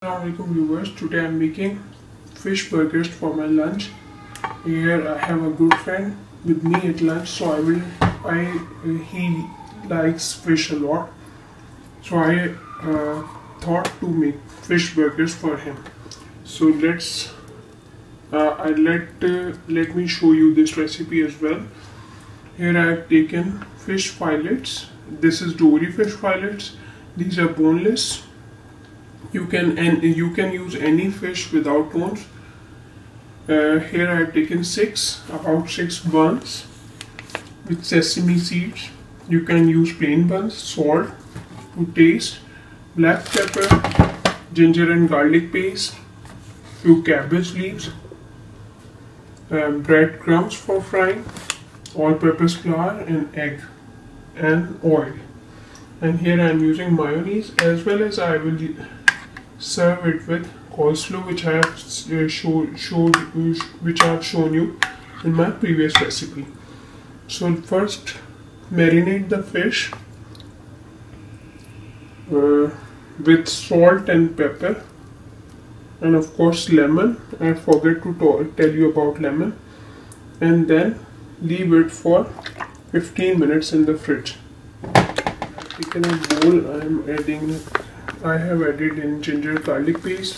Assalamualaikum viewers, today I'm making fish burgers for my lunch. Here I have a good friend with me at lunch, so I will. I he likes fish a lot, so I uh, thought to make fish burgers for him. So let's. Uh, I let uh, let me show you this recipe as well. Here I have taken fish fillets. This is dory fish fillets. These are boneless you can and you can use any fish without bones. Uh, here I have taken six about six buns with sesame seeds. You can use plain buns salt to taste. Black pepper ginger and garlic paste few cabbage leaves um, bread crumbs for frying all-purpose flour and egg and oil. And here I am using mayonnaise as well as I will serve it with coleslaw which I have uh, showed, showed which I have shown you in my previous recipe. So first marinate the fish uh, with salt and pepper and of course lemon. I forget to tell you about lemon and then leave it for 15 minutes in the fridge. Taken a bowl, I am adding I have added in ginger garlic paste.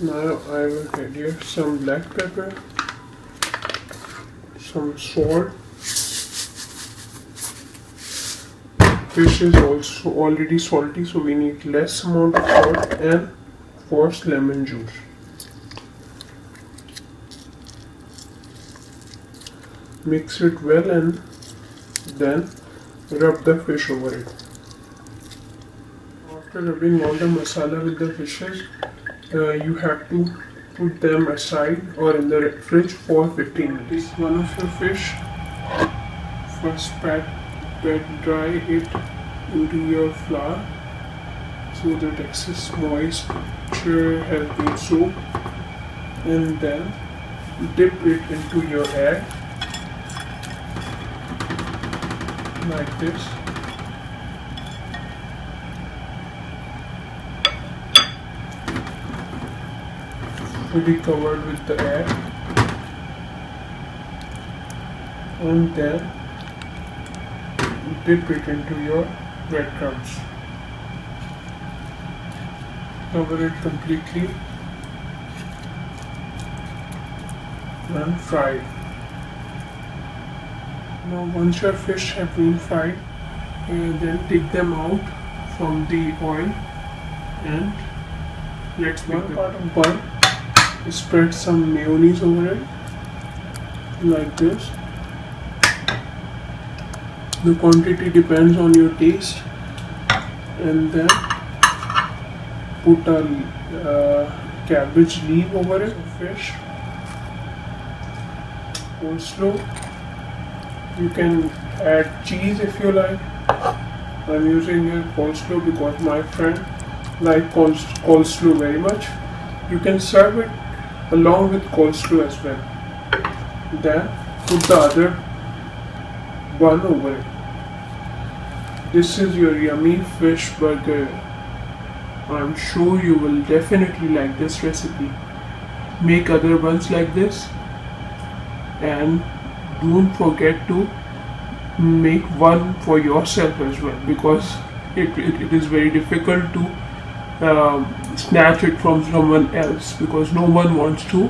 Now I will add here some black pepper, some salt. Fish is also already salty so we need less amount of salt and force lemon juice. Mix it well and then rub the fish over it after rubbing all the masala with the fishes uh, you have to put them aside or in the fridge for 15 minutes. One of your fish first pat, pat dry it into your flour so that excess moisture has been soaked and then dip it into your egg like this fully covered with the air. And then dip it into your breadcrumbs. Cover it completely. And fry. Now once your fish have been fried uh, then take them out from the oil and let's make one part of bun spread some mayonnaise over it like this. The quantity depends on your taste and then put a uh, cabbage leaf over it fish coleslaw you can add cheese if you like. I'm using a coleslaw because my friend like coleslaw very much. You can serve it along with coleslaw as well. Then put the other one over it. This is your yummy fish burger. I'm sure you will definitely like this recipe. Make other ones like this and don't forget to make one for yourself as well because it, it, it is very difficult to um, snatch it from someone else because no one wants to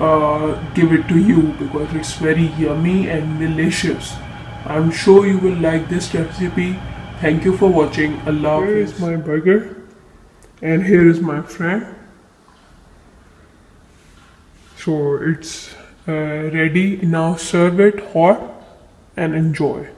uh, give it to you because it's very yummy and delicious. I'm sure you will like this recipe. Thank you for watching. Allah Here is my burger and here is my friend. So it's uh, ready. Now serve it hot and enjoy.